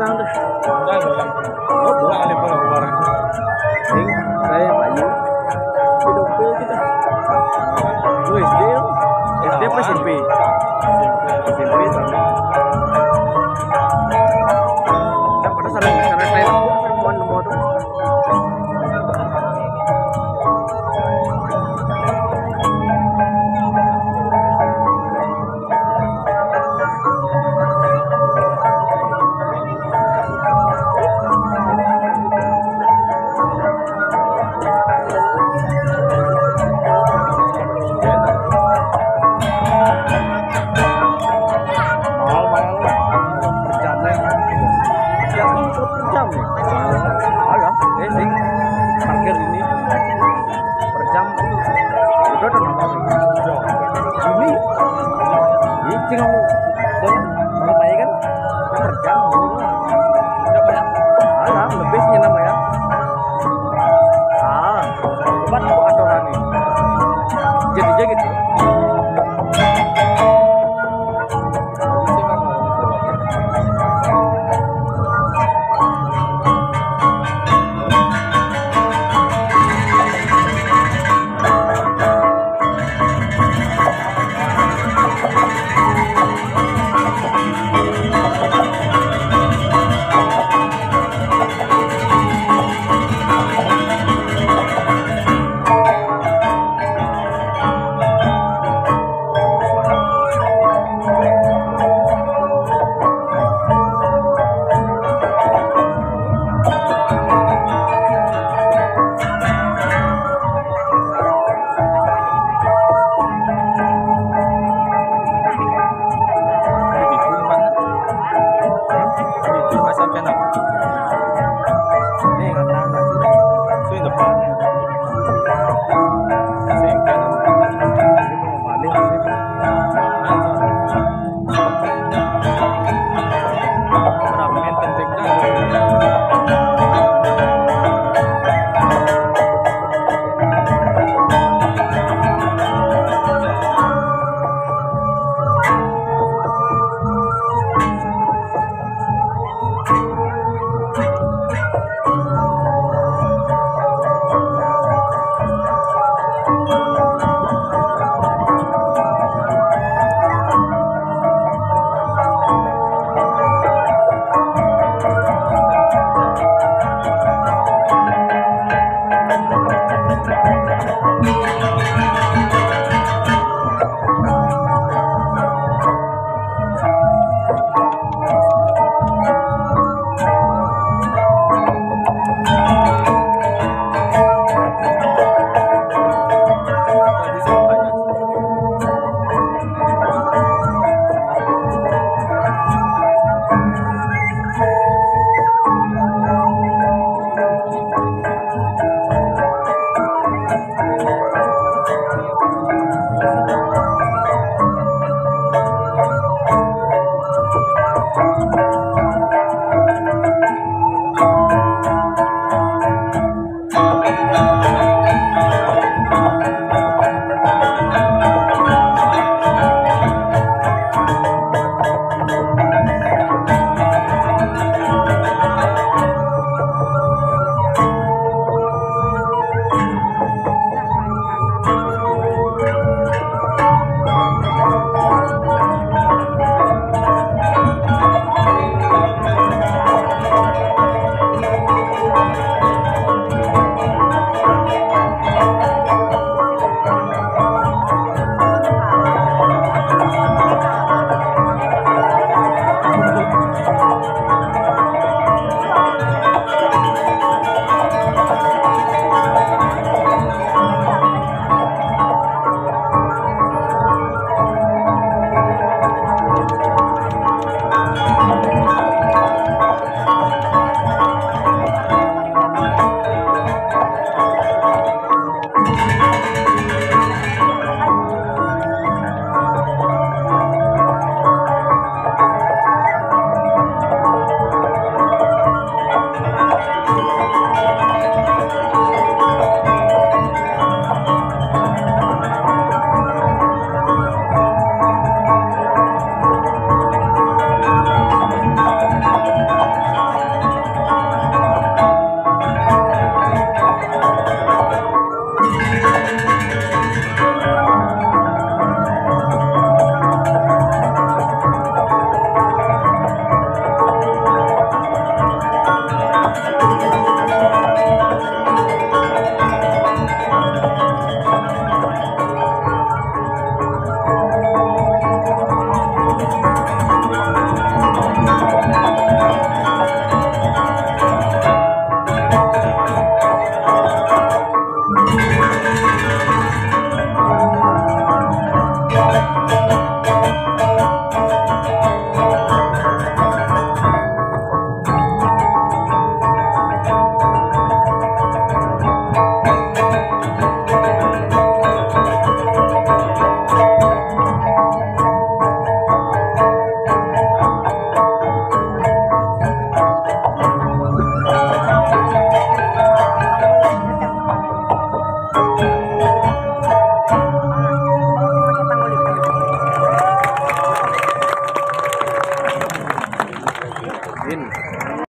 around. Saan? Walang. Opo. Saan pa lang parang. Ayun. Kaya pa kita. USD yun. USD pa you know,